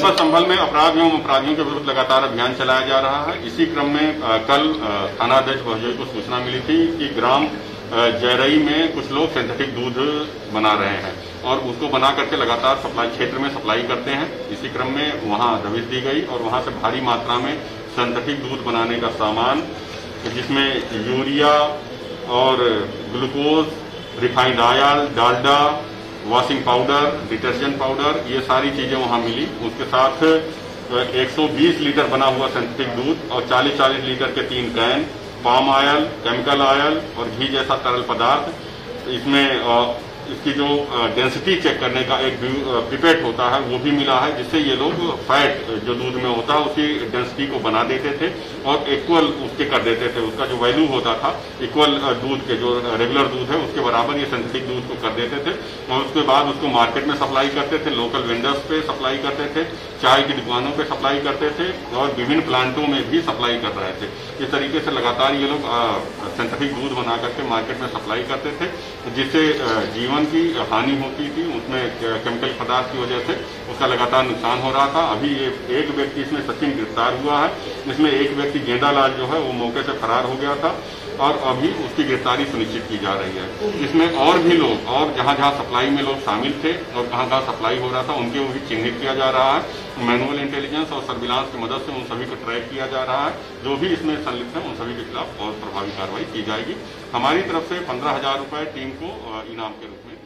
जनपद संभल में अपराध एवं अपराधियों के विरुद्ध लगातार अभियान चलाया जा रहा है। इसी क्रम में कल थानाध्यक्ष भोजोई को सूचना मिली थी कि ग्राम जयरई में कुछ लोग सिंथेटिक दूध बना रहे हैं और उसको बना करके लगातार सप्लाई, क्षेत्र में सप्लाई करते हैं। इसी क्रम में वहाँ दबिश दी गई और वहाँ से भारी मात्रा में सिंथेटिक दूध बनाने का सामान, जिसमें यूरिया और glucose, refined oil, Dalda washing powder detergent powder ये सारी चीज़ें वहाँ मिली। उसके साथ अ, 120 लीटर बना हुआ सेंथेटिक दूध और 40-40 लीटर के तीन can palm oil chemical oil और घी जैसा तरल पदार्थ। इसमें इसकी जो डेंसिटी चेक करने का एक पिपेट होता है वो भी मिला है जिससे ये लोग फैट जो दूध में होता है उसकी डेंसिटी को बना देते थे और इक्वल उसके कर देते थे। उसका जो वैल्यू होता था इक्वल दूध के जो रेगुलर दूध है उसके बराबर ये सिंथेटिक दूध को कर देते थे और उसके बाद उसको मार्केट में सप्लाई करते थे लोकल वेंडर्स पे सप्लाई करते थे चाय की दुकानों पे सप्लाई करते थे और विभिन्न प्लांटों में भी सप्लाई कर रहे थे। इस तरीके से लगातार ये लोग सिंथेटिक दूध बना करके मार्केट में सप्लाई करते थे जिससे अ, जीवन की हानि होती थी, उसमें केमिकल पदार्थ की वजह से उसका लगातार नुकसान हो रहा था। अभी ये एक व्यक्ति इसमें सचिन गिरफ़्तार हुआ है इसमें एक व्यक्ति गेंदालाल जो है, वो मौके से फरार हो गया था और अभी उसकी गिरफ्तारी सुनिश्चित की जा रही है। इसमें और भी लोग, और जहाँ जहाँ सप्लाई में लोग शामिल थे और कहाँ कहाँ सप्लाई हो रहा था, उनके भी चिन्हित किया जा रहा है। मैनुअल इंटेलिजेंस और सर्विलांस की मदद से उन सभी को ट्रैक किया जा रहा है। जो भी इसमें संलिप्त है, उन सभी के खिलाफ और प्रभावी कार्रवाई की जाएगी। हमारी तरफ़ से पंद्रह हज़ार रुपए टीम को इनाम के रूप में